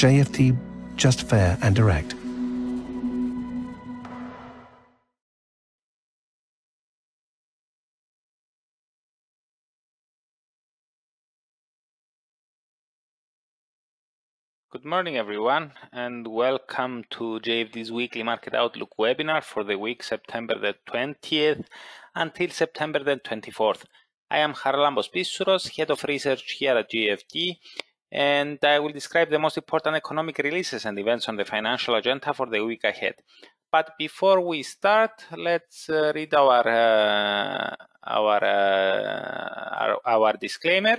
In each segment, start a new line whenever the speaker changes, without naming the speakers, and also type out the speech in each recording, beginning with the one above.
JFD, just fair and direct.
Good morning, everyone, and welcome to JFD's weekly market outlook webinar for the week September the 20th until September the 24th. I am Charalambos Pissouros, head of research here at JFD, and I will describe the most important economic releases and events on the financial agenda for the week ahead. But before we start, let's uh, read our uh, our, uh, our our disclaimer.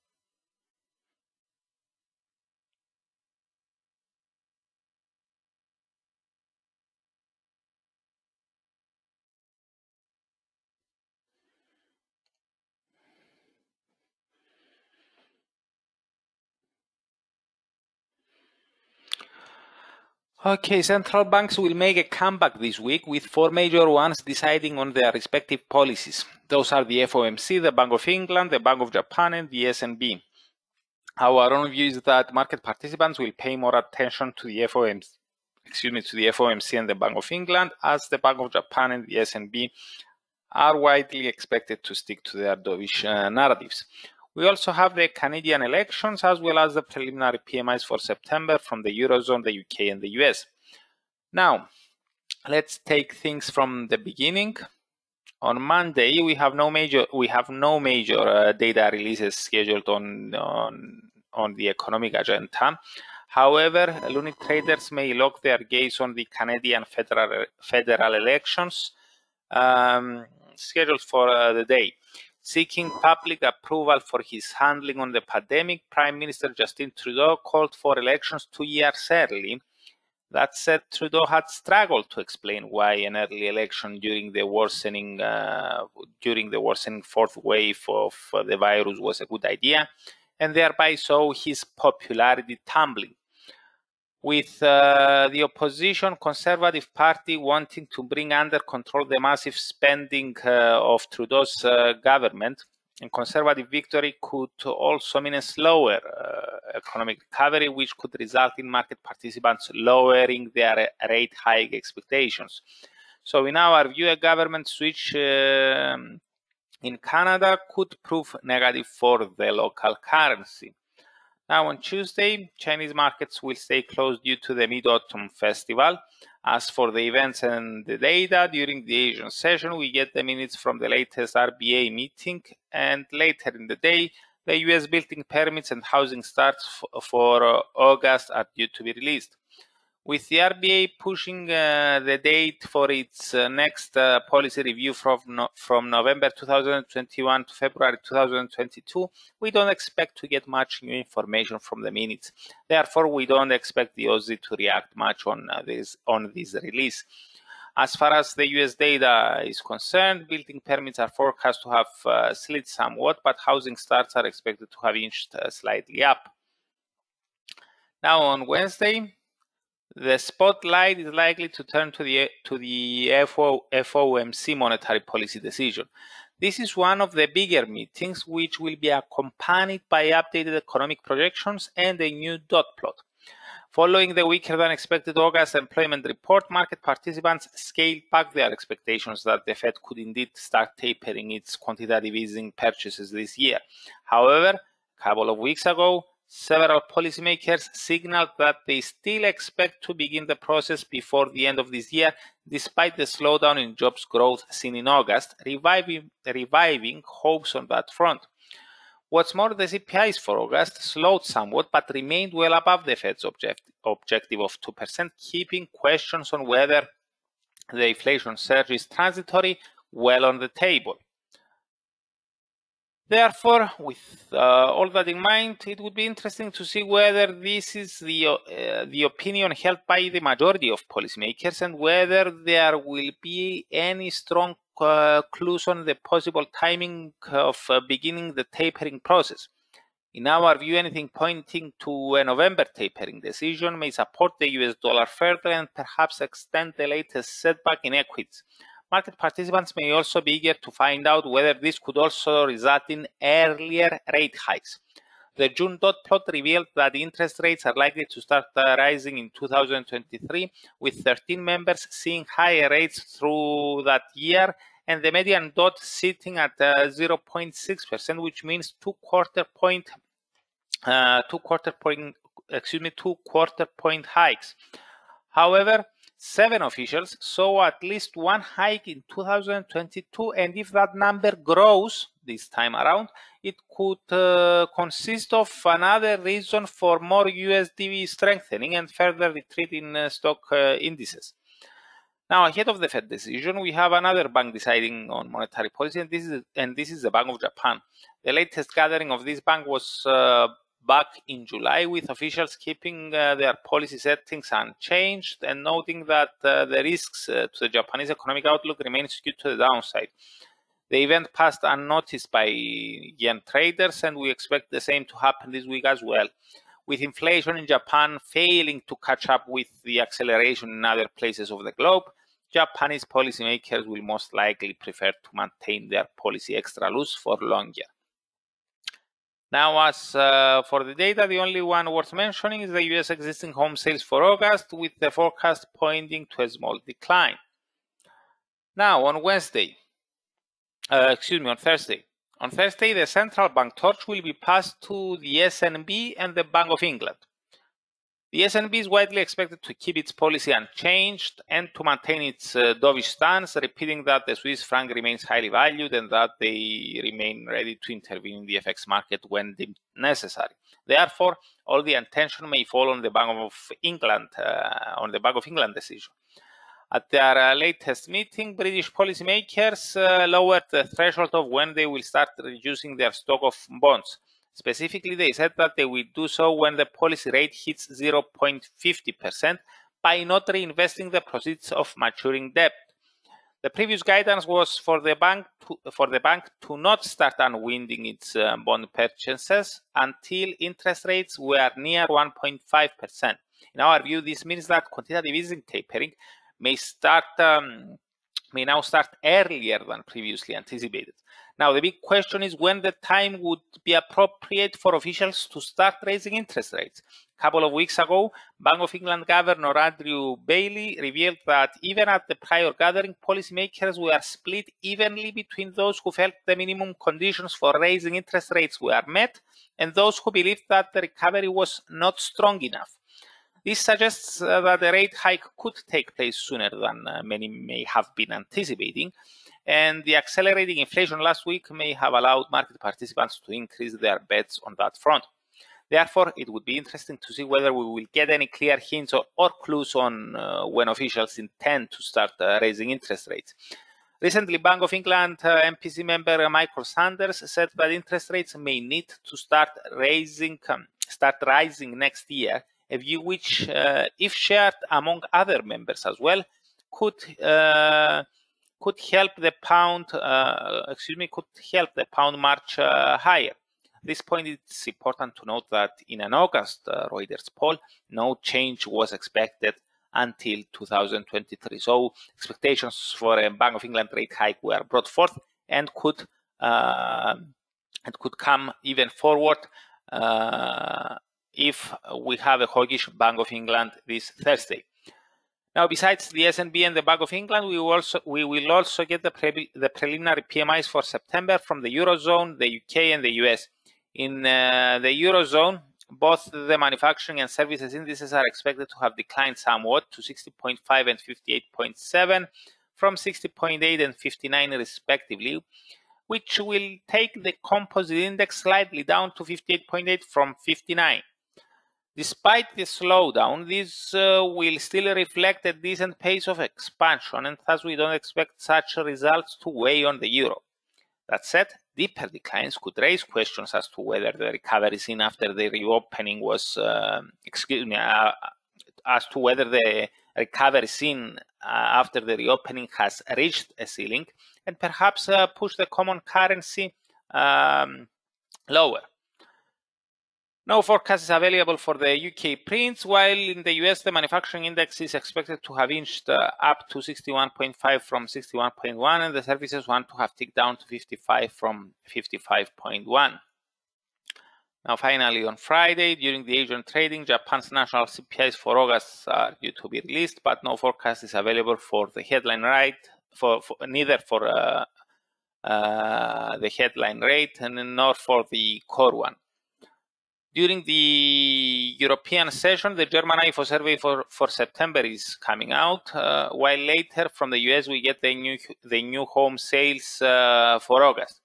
Okay, central banks will make a comeback this week with four major ones deciding on their respective policies. Those are the FOMC, the Bank of England, the Bank of Japan, and the SNB. Our own view is that market participants will pay more attention to the FOMC, excuse me, to the FOMC and the Bank of England, as the Bank of Japan and the SNB are widely expected to stick to their dovish uh, narratives. We also have the Canadian elections as well as the preliminary PMIs for September from the Eurozone, the UK, and the US. Now, let's take things from the beginning. On Monday, we have no major we have no major uh, data releases scheduled on, on on the economic agenda. However, Loonie traders may lock their gaze on the Canadian federal federal elections um, scheduled for uh, the day. Seeking public approval for his handling on the pandemic, Prime Minister Justin Trudeau called for elections two years early. That said, Trudeau had struggled to explain why an early election during the worsening uh, during the worsening fourth wave of uh, the virus was a good idea, and thereby saw his popularity tumbling with uh, the opposition Conservative Party wanting to bring under control the massive spending uh, of Trudeau's uh, government. And Conservative victory could also mean a slower uh, economic recovery, which could result in market participants lowering their rate hike expectations. So, in our view, a government switch um, in Canada could prove negative for the local currency. Now, on Tuesday, Chinese markets will stay closed due to the Mid Autumn Festival. As for the events and the data during the Asian session, we get the minutes from the latest RBA meeting, and later in the day, the US building permits and housing starts for uh, August are due to be released with the RBA pushing uh, the date for its uh, next uh, policy review from, no, from November 2021 to February 2022, we don't expect to get much new information from the minutes. Therefore, we don't expect the Aussie to react much on uh, this on this release. As far as the US data is concerned, building permits are forecast to have uh, slid somewhat, but housing starts are expected to have inched uh, slightly up. Now, on Wednesday, the spotlight is likely to turn to the to the FO, FOMC monetary policy decision. This is one of the bigger meetings which will be accompanied by updated economic projections and a new dot plot. Following the weaker than expected August employment report, market participants scaled back their expectations that the Fed could indeed start tapering its quantitative easing purchases this year. However, a couple of weeks ago, Several policymakers signaled that they still expect to begin the process before the end of this year, despite the slowdown in jobs growth seen in August, reviving, reviving hopes on that front. What's more, the CPIs for August slowed somewhat but remained well above the Fed's object, objective of 2%, keeping questions on whether the inflation surge is transitory well on the table. Therefore, with uh, all that in mind, it would be interesting to see whether this is the, uh, the opinion held by the majority of policymakers and whether there will be any strong uh, clues on the possible timing of uh, beginning the tapering process. In our view, anything pointing to a November tapering decision may support the US dollar further and perhaps extend the latest setback in equities. Market participants may also be eager to find out whether this could also result in earlier rate hikes. The June dot plot revealed that interest rates are likely to start rising in 2023, with 13 members seeing higher rates through that year, and the median dot sitting at 0.6%, uh, which means two quarter point, uh, two quarter point, excuse me, two quarter point hikes. However, Seven officials saw at least one hike in 2022, and if that number grows this time around, it could uh, consist of another reason for more USD strengthening and further retreat in uh, stock uh, indices. Now, ahead of the Fed decision, we have another bank deciding on monetary policy, and this is and this is the Bank of Japan. The latest gathering of this bank was uh, back in July, with officials keeping uh, their policy settings unchanged and noting that uh, the risks uh, to the Japanese economic outlook remain skewed to the downside. The event passed unnoticed by yen traders, and we expect the same to happen this week as well. With inflation in Japan failing to catch up with the acceleration in other places of the globe, Japanese policymakers will most likely prefer to maintain their policy extra loose for longer. Now, as uh, for the data, the only one worth mentioning is the US existing home sales for August, with the forecast pointing to a small decline. Now, on Wednesday, uh, excuse me, on Thursday, on Thursday, the central bank torch will be passed to the SNB and the Bank of England. The SNB is widely expected to keep its policy unchanged and to maintain its uh, dovish stance, repeating that the Swiss franc remains highly valued and that they remain ready to intervene in the FX market when necessary. Therefore, all the attention may fall on the Bank of England, uh, on the Bank of England decision. At their uh, latest meeting, British policymakers uh, lowered the threshold of when they will start reducing their stock of bonds. Specifically, they said that they will do so when the policy rate hits 0.50% by not reinvesting the proceeds of maturing debt. The previous guidance was for the bank to, for the bank to not start unwinding its uh, bond purchases until interest rates were near 1.5%. In our view, this means that quantitative easing tapering may start um, may now start earlier than previously anticipated. Now, the big question is when the time would be appropriate for officials to start raising interest rates. A couple of weeks ago, Bank of England Governor Andrew Bailey revealed that even at the prior gathering, policymakers were split evenly between those who felt the minimum conditions for raising interest rates were met and those who believed that the recovery was not strong enough. This suggests uh, that the rate hike could take place sooner than uh, many may have been anticipating, and the accelerating inflation last week may have allowed market participants to increase their bets on that front. Therefore, it would be interesting to see whether we will get any clear hints or, or clues on uh, when officials intend to start uh, raising interest rates. Recently, Bank of England uh, MPC member Michael Saunders said that interest rates may need to start raising, um, start rising next year view which, uh, if shared among other members as well, could uh, could help the pound, uh, excuse me, could help the pound march higher. This point, it's important to note that in an August Reuters poll, no change was expected until 2023. So expectations for a Bank of England rate hike were brought forth and could uh, and could come even forward uh, if we have a hawkish Bank of England this Thursday. Now, besides the SNB and B and the Bank of England, we will also, we will also get the, pre the preliminary PMIs for September from the Eurozone, the UK, and the US. In uh, the Eurozone, both the manufacturing and services indices are expected to have declined somewhat to 60.5 and 58.7 from 60.8 and 59 respectively, which will take the composite index slightly down to 58.8 from 59. Despite the slowdown, this uh, will still reflect a decent pace of expansion, and thus we don't expect such results to weigh on the euro. That said, deeper declines could raise questions as to whether the recovery seen after the reopening was, uh, excuse me, uh, as to whether the recovery seen uh, after the reopening has reached a ceiling and perhaps uh, push the common currency um, lower. No forecast is available for the UK prints, while in the US the manufacturing index is expected to have inched uh, up to 61.5 from 61.1 and the services one to have ticked down to 55 from 55.1. Now finally on Friday, during the Asian trading, Japan's national CPIs for August are due to be released, but no forecast is available for the headline rate, for, for neither for uh, uh, the headline rate and nor for the core one. During the European session, the German IFO survey for, for September is coming out, uh, while later from the US we get the new the new home sales uh, for August.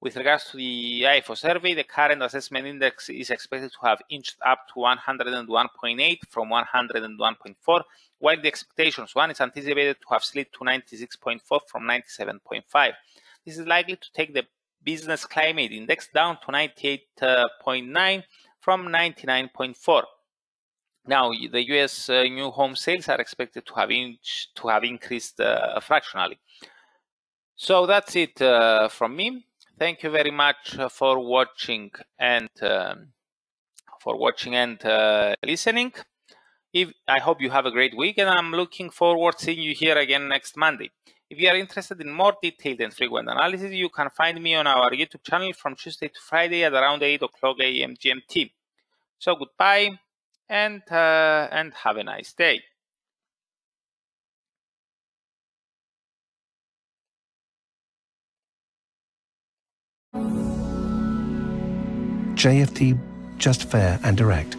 With regards to the IFO survey, the current assessment index is expected to have inched up to 101.8 from 101.4, while the expectations one is anticipated to have slid to 96.4 from 97.5. This is likely to take the business climate index down to 98.9 from 99.4. Now, the US uh, new home sales are expected to have, to have increased uh, fractionally. So that's it uh, from me. Thank you very much for watching and um, for watching and listening. If, I hope you have a great week and I'm looking forward seeing you here again next Monday. If you are interested in more detailed and frequent analysis, you can find me on our YouTube channel from Tuesday to Friday at around 8 o'clock a.m. GMT. So goodbye and, uh, and have a nice day.
JFD, just fair and direct.